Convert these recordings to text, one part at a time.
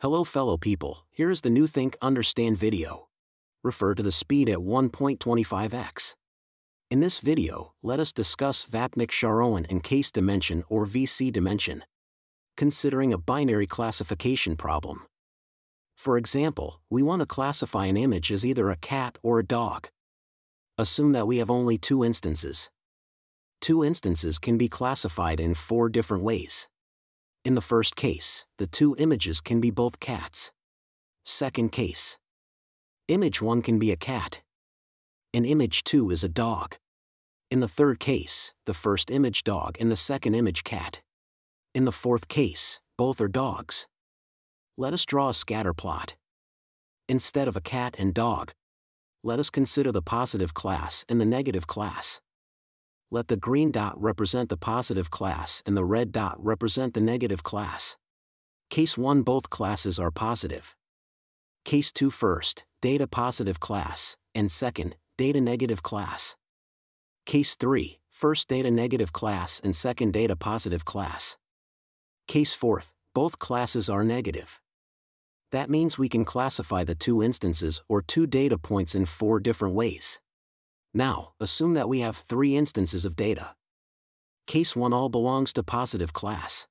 Hello fellow people, here is the new Think Understand video. Refer to the speed at 1.25x. In this video, let us discuss Vapnik-Chervonenkis dimension or VC dimension. Considering a binary classification problem. For example, we want to classify an image as either a cat or a dog. Assume that we have only two instances. Two instances can be classified in four different ways. In the first case, the two images can be both cats. Second case. Image 1 can be a cat. And image 2 is a dog. In the third case, the first image dog and the second image cat. In the fourth case, both are dogs. Let us draw a scatter plot. Instead of a cat and dog, let us consider the positive class and the negative class let the green dot represent the positive class and the red dot represent the negative class. Case 1 both classes are positive. Case 2 first, data positive class, and second, data negative class. Case 3, first data negative class and second data positive class. Case 4th, both classes are negative. That means we can classify the two instances or two data points in four different ways. Now, assume that we have three instances of data. Case 1 all belongs to positive class.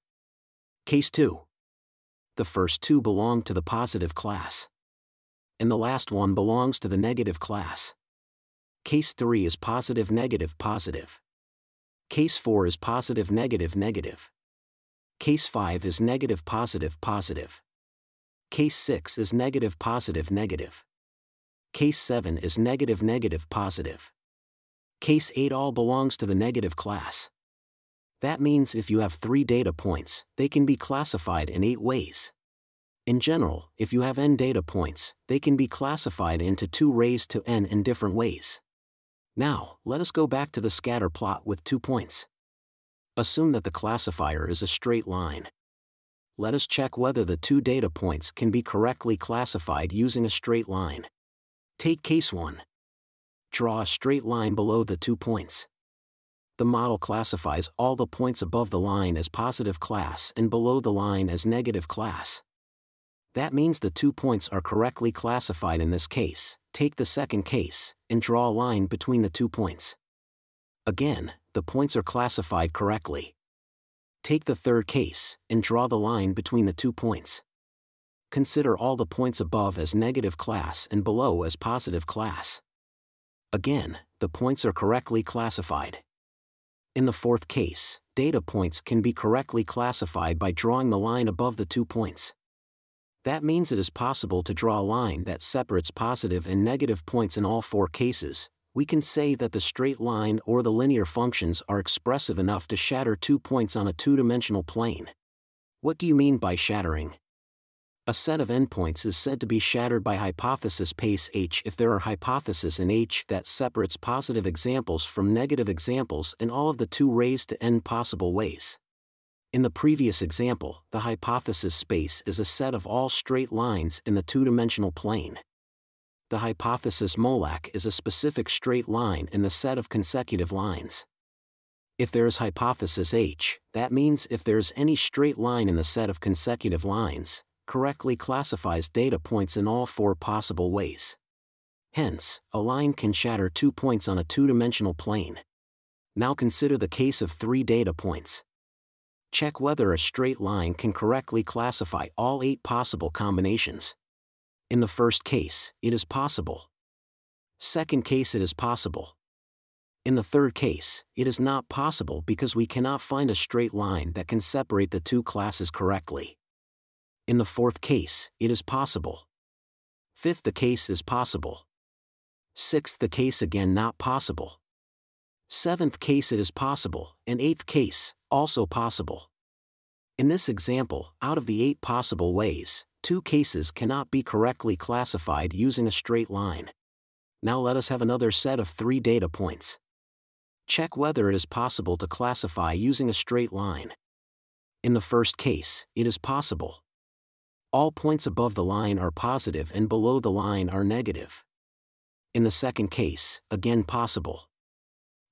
Case 2. The first two belong to the positive class. And the last one belongs to the negative class. Case 3 is positive negative positive. Case 4 is positive negative negative. Case 5 is negative positive positive. Case 6 is negative positive negative. Case 7 is negative negative positive. Case 8 all belongs to the negative class. That means if you have three data points, they can be classified in eight ways. In general, if you have n data points, they can be classified into 2 raised to n in different ways. Now, let us go back to the scatter plot with two points. Assume that the classifier is a straight line. Let us check whether the two data points can be correctly classified using a straight line. Take case 1 draw a straight line below the two points. The model classifies all the points above the line as positive class and below the line as negative class. That means the two points are correctly classified in this case. Take the second case, and draw a line between the two points. Again, the points are classified correctly. Take the third case, and draw the line between the two points. Consider all the points above as negative class and below as positive class. Again, the points are correctly classified. In the fourth case, data points can be correctly classified by drawing the line above the two points. That means it is possible to draw a line that separates positive and negative points in all four cases. We can say that the straight line or the linear functions are expressive enough to shatter two points on a two-dimensional plane. What do you mean by shattering? A set of endpoints is said to be shattered by hypothesis space H if there are hypotheses in H that separates positive examples from negative examples in all of the 2 raised to n possible ways. In the previous example, the hypothesis space is a set of all straight lines in the two-dimensional plane. The hypothesis MOLAC is a specific straight line in the set of consecutive lines. If there is hypothesis H, that means if there is any straight line in the set of consecutive lines, correctly classifies data points in all four possible ways. Hence, a line can shatter two points on a two-dimensional plane. Now consider the case of three data points. Check whether a straight line can correctly classify all eight possible combinations. In the first case, it is possible. Second case it is possible. In the third case, it is not possible because we cannot find a straight line that can separate the two classes correctly. In the fourth case, it is possible. Fifth, the case is possible. Sixth, the case again not possible. Seventh case, it is possible, and eighth case, also possible. In this example, out of the eight possible ways, two cases cannot be correctly classified using a straight line. Now let us have another set of three data points. Check whether it is possible to classify using a straight line. In the first case, it is possible. All points above the line are positive and below the line are negative. In the second case, again possible.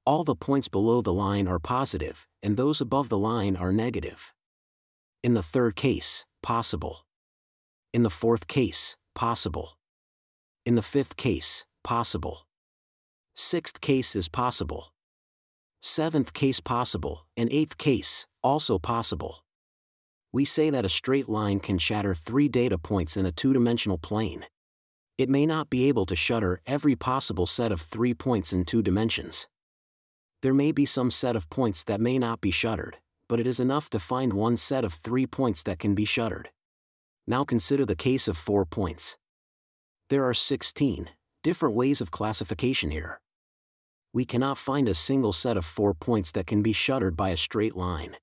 All the points below the line are positive, and those above the line are negative. In the third case, possible. In the fourth case, possible. In the fifth case, possible. Sixth case is possible. Seventh case possible, and eighth case, also possible. We say that a straight line can shatter three data points in a two-dimensional plane. It may not be able to shutter every possible set of three points in two dimensions. There may be some set of points that may not be shuttered, but it is enough to find one set of three points that can be shuttered. Now consider the case of four points. There are 16 different ways of classification here. We cannot find a single set of four points that can be shuttered by a straight line.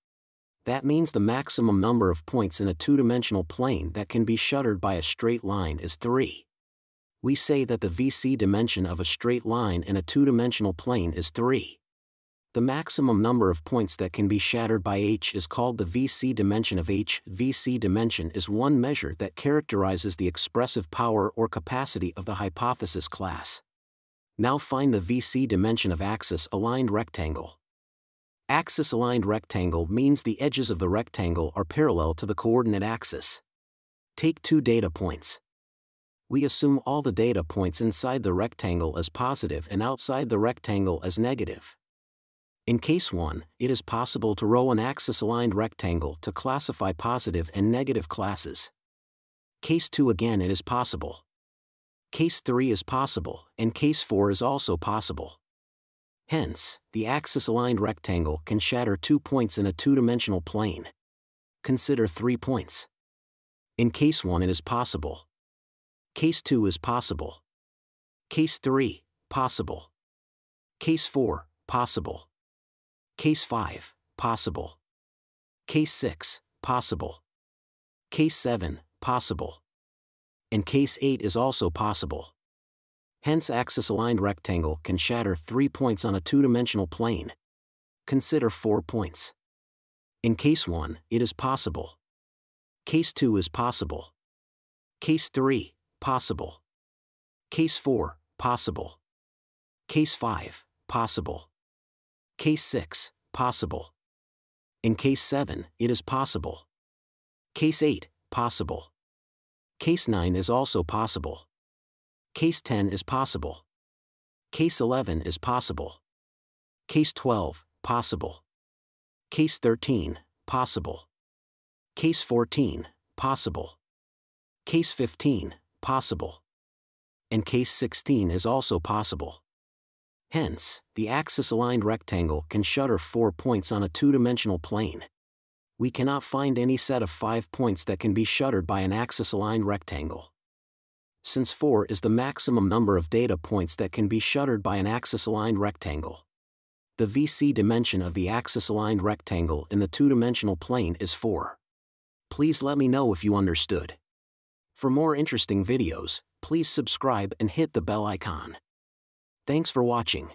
That means the maximum number of points in a two-dimensional plane that can be shuttered by a straight line is 3 we say that the VC dimension of a straight line in a two-dimensional plane is 3. The maximum number of points that can be shattered by H is called the VC dimension of H. VC dimension is one measure that characterizes the expressive power or capacity of the hypothesis class. Now find the VC dimension of axis-aligned rectangle. Axis-aligned rectangle means the edges of the rectangle are parallel to the coordinate axis. Take two data points we assume all the data points inside the rectangle as positive and outside the rectangle as negative. In case 1, it is possible to row an axis-aligned rectangle to classify positive and negative classes. Case 2 again it is possible. Case 3 is possible, and case 4 is also possible. Hence, the axis-aligned rectangle can shatter two points in a two-dimensional plane. Consider three points. In case 1 it is possible, Case 2 is possible. Case 3, possible. Case 4, possible. Case 5, possible. Case 6, possible. Case 7, possible. And case 8 is also possible. Hence axis-aligned rectangle can shatter three points on a two-dimensional plane. Consider four points. In case 1, it is possible. Case 2 is possible. Case 3, possible. Case 4, possible. Case 5, possible. Case 6, possible. In case 7, it is possible. Case 8, possible. Case 9 is also possible. Case 10 is possible. Case 11 is possible. Case 12, possible. Case 13, possible. Case 14, possible. Case 15, possible. And case 16 is also possible. Hence, the axis-aligned rectangle can shutter four points on a two-dimensional plane. We cannot find any set of five points that can be shuttered by an axis-aligned rectangle. Since 4 is the maximum number of data points that can be shuttered by an axis-aligned rectangle. The VC dimension of the axis-aligned rectangle in the two-dimensional plane is 4. Please let me know if you understood. For more interesting videos, please subscribe and hit the bell icon. Thanks for watching.